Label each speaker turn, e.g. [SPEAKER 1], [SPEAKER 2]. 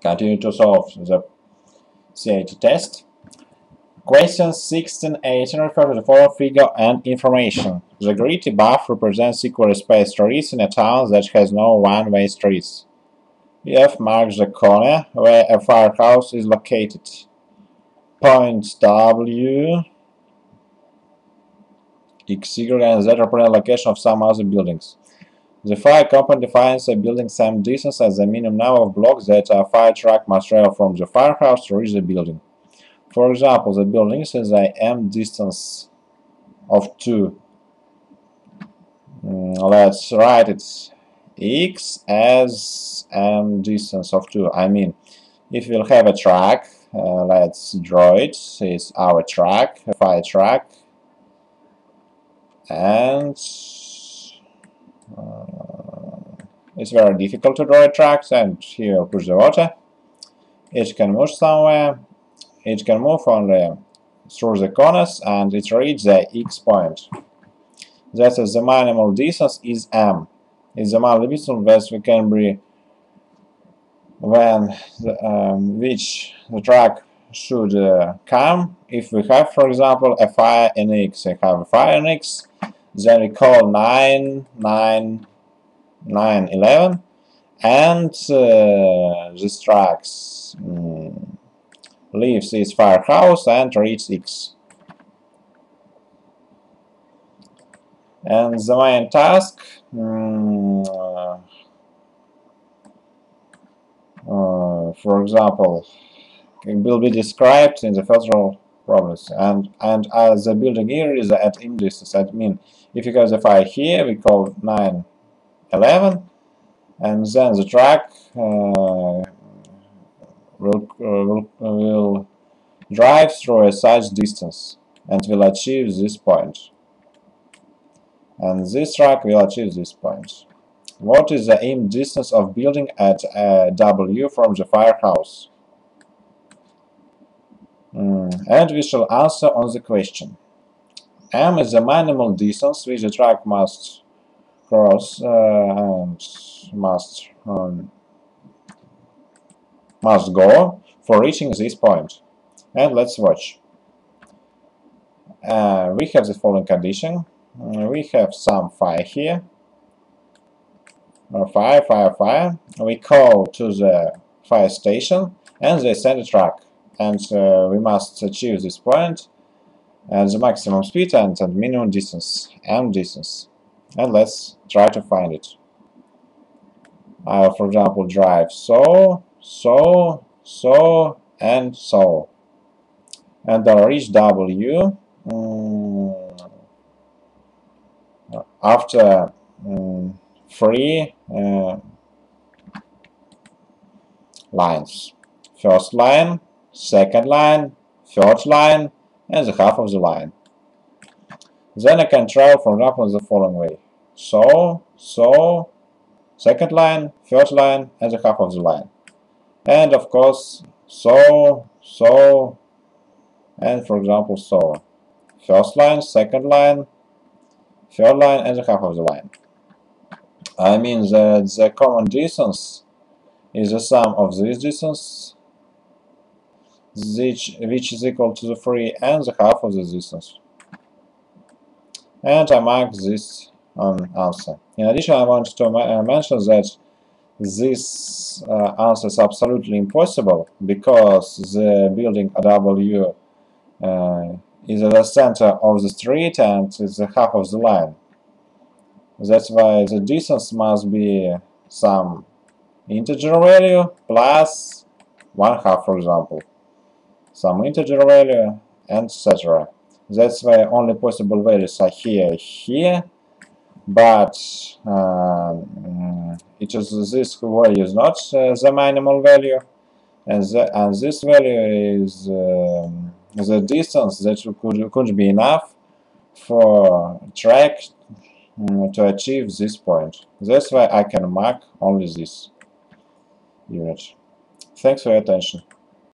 [SPEAKER 1] Continue to solve the SAT test. Question 16, 18 refer to the following figure and information. The gritty above represents equally spaced streets in a town that has no one-way streets. F marks the corner where a firehouse is located. Point W, X, Y, and Z represent the location of some other buildings. The fire company defines a building some distance as the minimum number of blocks that a fire truck must travel from the firehouse to reach the building. For example, the building has a m distance of 2. Mm, let's write it x as m distance of 2. I mean, if we'll have a track, uh, let's draw it, it's our track, a fire truck, and uh, it's very difficult to draw a track, and here push the water. It can move somewhere, it can move only through the corners, and it reaches the x point. That is the minimal distance is m. Is the minimal distance that we can be when the, um, which the track should uh, come. If we have, for example, a fire in x, we have a fire in x, then we call 9, 9, 9, 11, and uh, tracks mm, leaves its firehouse and reaches X. And the main task mm, uh, uh, for example, will be described in the federal province. And and as the building here is at that means if you have the fire here, we call 9, 11, and then the track uh, will, uh, will, will drive through a such distance and will achieve this point. And this track will achieve this point. What is the m distance of building at uh, W from the firehouse? Mm, and we shall answer on the question. M is the minimal distance which the track must cross and must um, must go for reaching this point. And let's watch. Uh, we have the following condition. Uh, we have some fire here. Uh, fire, fire, fire. We call to the fire station and they send a truck. And uh, we must achieve this point and the maximum speed and, and minimum distance, m distance. And let's try to find it. Will, for example, drive so, so, so, and so. And I'll reach W um, after um, three uh, lines. First line, second line, third line, and the half of the line. Then I can travel, for example, the following way. So, so, second line, first line, and the half of the line. And of course, so, so, and for example, so. First line, second line, third line, and the half of the line. I mean that the common distance is the sum of this distance which, which is equal to the 3 and the half of the distance. And I mark this um, answer. In addition, I want to ma mention that this uh, answer is absolutely impossible because the building W uh, is at the center of the street and is the half of the line. That's why the distance must be some integer value plus one half, for example some integer value, etc. That's why only possible values are here, here, but uh, it is this value is not uh, the minimal value, and, the, and this value is um, the distance that could, could be enough for track um, to achieve this point. That's why I can mark only this unit. Thanks for your attention.